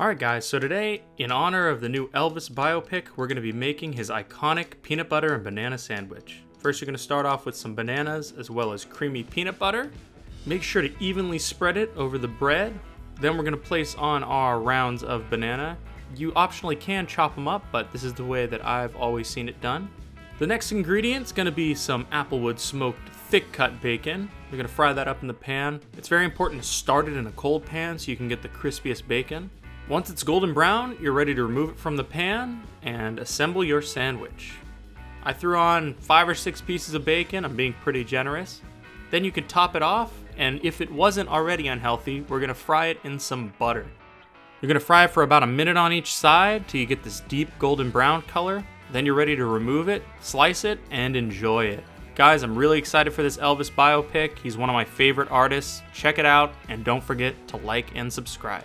Alright guys, so today, in honor of the new Elvis biopic, we're going to be making his iconic peanut butter and banana sandwich. First you're going to start off with some bananas as well as creamy peanut butter. Make sure to evenly spread it over the bread. Then we're going to place on our rounds of banana. You optionally can chop them up, but this is the way that I've always seen it done. The next ingredient is going to be some applewood smoked thick cut bacon. We're going to fry that up in the pan. It's very important to start it in a cold pan so you can get the crispiest bacon. Once it's golden brown, you're ready to remove it from the pan and assemble your sandwich. I threw on five or six pieces of bacon, I'm being pretty generous. Then you can top it off, and if it wasn't already unhealthy, we're gonna fry it in some butter. You're gonna fry it for about a minute on each side till you get this deep golden brown color. Then you're ready to remove it, slice it, and enjoy it. Guys, I'm really excited for this Elvis biopic. He's one of my favorite artists. Check it out, and don't forget to like and subscribe.